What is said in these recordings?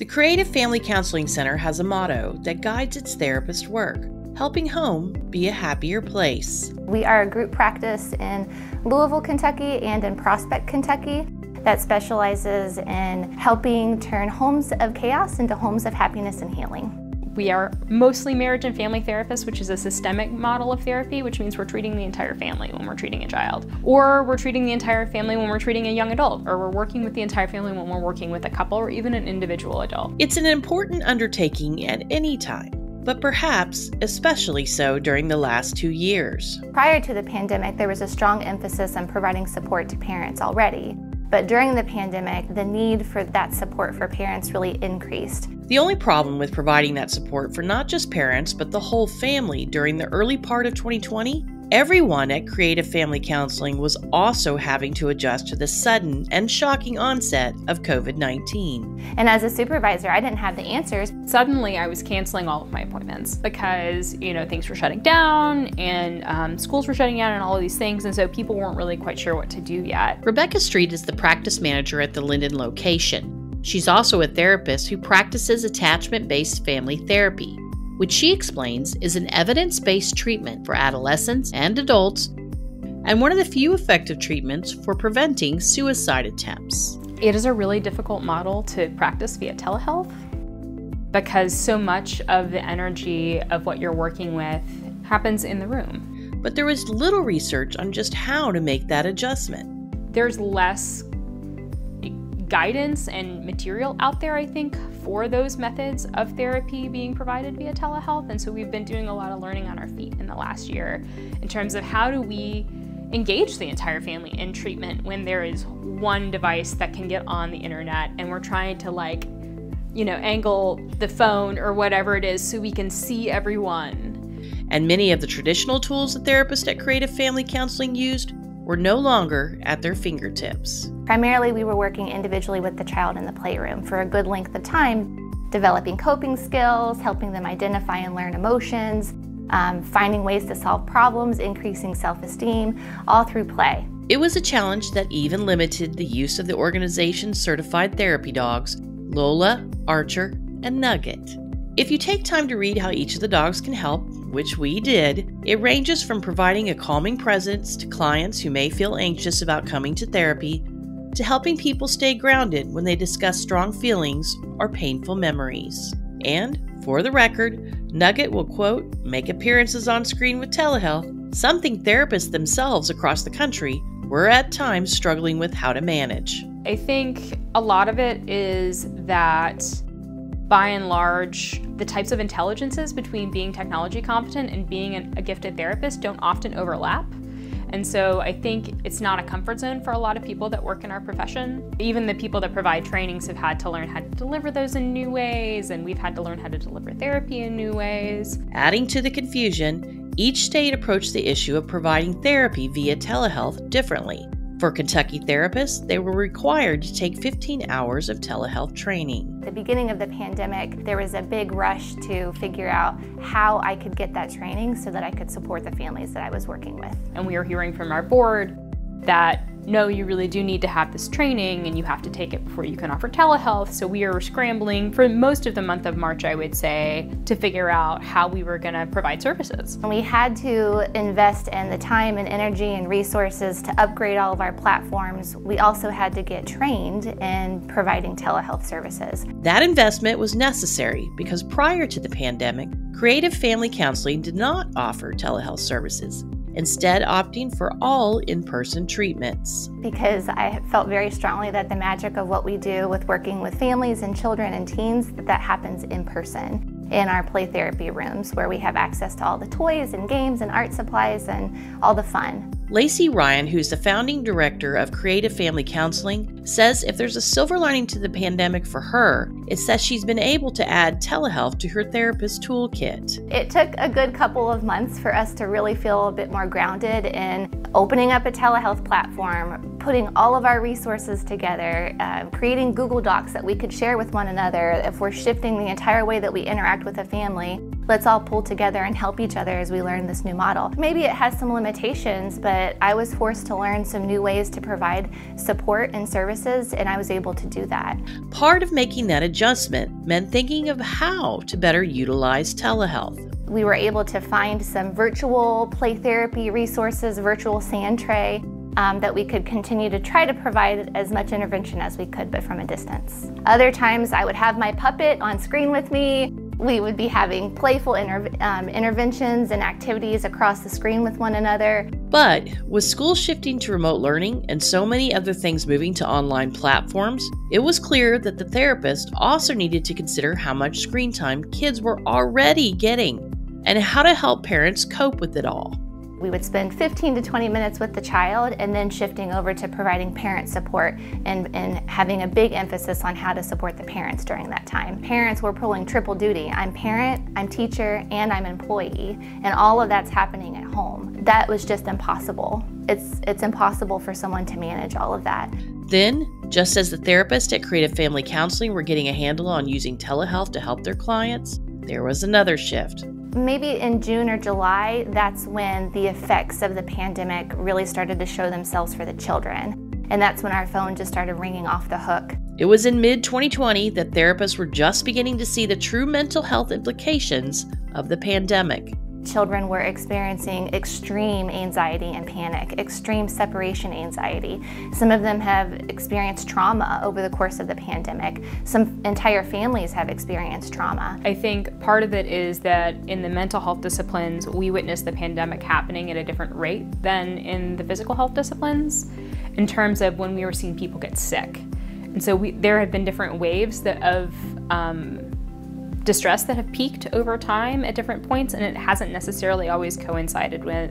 The Creative Family Counseling Center has a motto that guides its therapist work helping home be a happier place. We are a group practice in Louisville, Kentucky and in Prospect, Kentucky that specializes in helping turn homes of chaos into homes of happiness and healing. We are mostly marriage and family therapists, which is a systemic model of therapy, which means we're treating the entire family when we're treating a child. Or we're treating the entire family when we're treating a young adult, or we're working with the entire family when we're working with a couple or even an individual adult. It's an important undertaking at any time but perhaps especially so during the last two years. Prior to the pandemic, there was a strong emphasis on providing support to parents already. But during the pandemic, the need for that support for parents really increased. The only problem with providing that support for not just parents, but the whole family during the early part of 2020 Everyone at Creative Family Counseling was also having to adjust to the sudden and shocking onset of COVID 19. And as a supervisor, I didn't have the answers. Suddenly, I was canceling all of my appointments because, you know, things were shutting down and um, schools were shutting down and all of these things. And so people weren't really quite sure what to do yet. Rebecca Street is the practice manager at the Linden location. She's also a therapist who practices attachment based family therapy which she explains is an evidence based treatment for adolescents and adults, and one of the few effective treatments for preventing suicide attempts. It is a really difficult model to practice via telehealth because so much of the energy of what you're working with happens in the room. But there was little research on just how to make that adjustment. There's less guidance and material out there, I think, for those methods of therapy being provided via telehealth. And so we've been doing a lot of learning on our feet in the last year in terms of how do we engage the entire family in treatment when there is one device that can get on the internet and we're trying to like you know angle the phone or whatever it is so we can see everyone and many of the traditional tools the therapists at creative family counseling used were no longer at their fingertips. Primarily, we were working individually with the child in the playroom for a good length of time, developing coping skills, helping them identify and learn emotions, um, finding ways to solve problems, increasing self esteem, all through play. It was a challenge that even limited the use of the organization's certified therapy dogs, Lola, Archer, and Nugget. If you take time to read how each of the dogs can help, which we did, it ranges from providing a calming presence to clients who may feel anxious about coming to therapy to helping people stay grounded when they discuss strong feelings or painful memories. And, for the record, Nugget will quote, make appearances on screen with telehealth, something therapists themselves across the country were at times struggling with how to manage. I think a lot of it is that by and large, the types of intelligences between being technology competent and being a gifted therapist don't often overlap. And so I think it's not a comfort zone for a lot of people that work in our profession. Even the people that provide trainings have had to learn how to deliver those in new ways, and we've had to learn how to deliver therapy in new ways. Adding to the confusion, each state approached the issue of providing therapy via telehealth differently. For Kentucky therapists, they were required to take 15 hours of telehealth training. The beginning of the pandemic, there was a big rush to figure out how I could get that training so that I could support the families that I was working with. And we are hearing from our board that no, you really do need to have this training and you have to take it before you can offer telehealth. So we are scrambling for most of the month of March, I would say, to figure out how we were going to provide services. We had to invest in the time and energy and resources to upgrade all of our platforms. We also had to get trained in providing telehealth services. That investment was necessary because prior to the pandemic, Creative Family Counseling did not offer telehealth services instead opting for all in person treatments. Because I felt very strongly that the magic of what we do with working with families and children and teens, that, that happens in person in our play therapy rooms where we have access to all the toys and games and art supplies and all the fun. Lacey Ryan, who's the founding director of Creative Family Counseling, says if there's a silver lining to the pandemic for her, it's that she's been able to add telehealth to her therapist toolkit. It took a good couple of months for us to really feel a bit more grounded in opening up a telehealth platform, putting all of our resources together, uh, creating Google Docs that we could share with one another if we're shifting the entire way that we interact with a family let's all pull together and help each other as we learn this new model. Maybe it has some limitations, but I was forced to learn some new ways to provide support and services, and I was able to do that. Part of making that adjustment meant thinking of how to better utilize telehealth. We were able to find some virtual play therapy resources, virtual sand tray, um, that we could continue to try to provide as much intervention as we could, but from a distance. Other times I would have my puppet on screen with me. We would be having playful inter um, interventions and activities across the screen with one another. But with schools shifting to remote learning and so many other things moving to online platforms, it was clear that the therapist also needed to consider how much screen time kids were already getting and how to help parents cope with it all. We would spend 15 to 20 minutes with the child and then shifting over to providing parent support and, and having a big emphasis on how to support the parents during that time. Parents were pulling triple duty. I'm parent, I'm teacher, and I'm employee, and all of that's happening at home. That was just impossible. It's, it's impossible for someone to manage all of that. Then, just as the therapists at Creative Family Counseling were getting a handle on using telehealth to help their clients, there was another shift maybe in June or July, that's when the effects of the pandemic really started to show themselves for the children. And that's when our phone just started ringing off the hook. It was in mid 2020 that therapists were just beginning to see the true mental health implications of the pandemic. Children were experiencing extreme anxiety and panic, extreme separation anxiety. Some of them have experienced trauma over the course of the pandemic. Some entire families have experienced trauma. I think part of it is that in the mental health disciplines, we witnessed the pandemic happening at a different rate than in the physical health disciplines in terms of when we were seeing people get sick. And so we, there have been different waves that of um, distress that have peaked over time at different points, and it hasn't necessarily always coincided with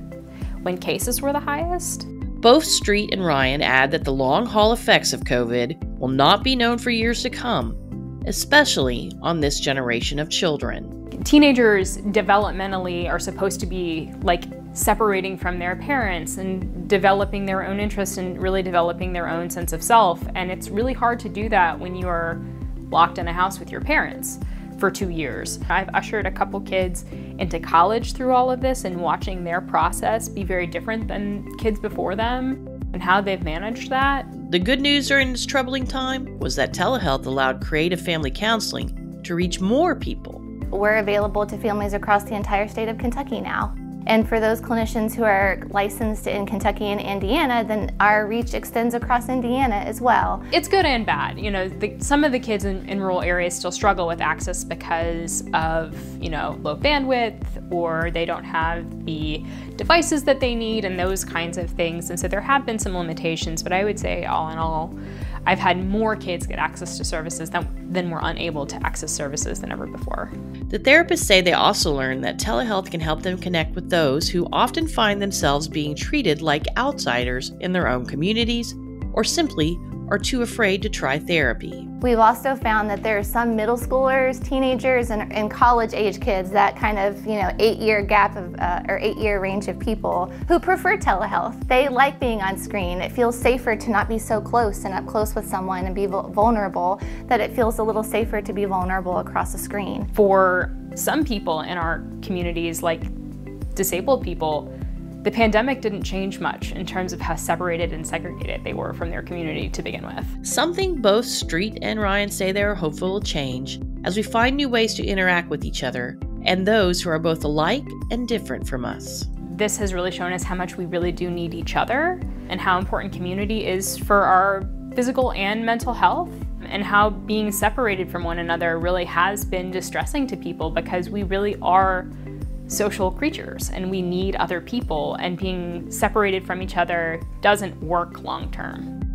when cases were the highest. Both Street and Ryan add that the long haul effects of COVID will not be known for years to come, especially on this generation of children. Teenagers developmentally are supposed to be like separating from their parents and developing their own interests and really developing their own sense of self. And it's really hard to do that when you are locked in a house with your parents for two years. I've ushered a couple kids into college through all of this and watching their process be very different than kids before them and how they've managed that. The good news during this troubling time was that telehealth allowed creative family counseling to reach more people. We're available to families across the entire state of Kentucky now. And for those clinicians who are licensed in Kentucky and Indiana, then our reach extends across Indiana as well. It's good and bad. You know, the, some of the kids in, in rural areas still struggle with access because of, you know, low bandwidth or they don't have the devices that they need and those kinds of things. And so there have been some limitations, but I would say all in all, I've had more kids get access to services than, than were unable to access services than ever before. The therapists say they also learned that telehealth can help them connect with those who often find themselves being treated like outsiders in their own communities or simply are too afraid to try therapy. We've also found that there are some middle schoolers, teenagers, and, and college age kids, that kind of, you know, eight year gap of, uh, or eight year range of people who prefer telehealth. They like being on screen. It feels safer to not be so close and up close with someone and be vulnerable, that it feels a little safer to be vulnerable across a screen. For some people in our communities, like disabled people, the pandemic didn't change much in terms of how separated and segregated they were from their community to begin with. Something both Street and Ryan say they are hopeful will change as we find new ways to interact with each other and those who are both alike and different from us. This has really shown us how much we really do need each other and how important community is for our physical and mental health and how being separated from one another really has been distressing to people because we really are social creatures and we need other people, and being separated from each other doesn't work long term.